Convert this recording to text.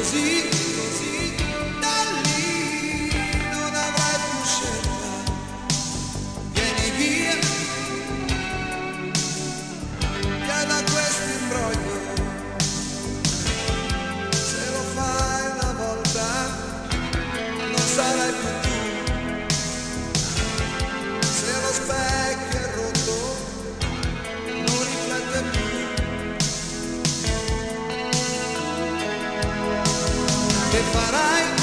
così separai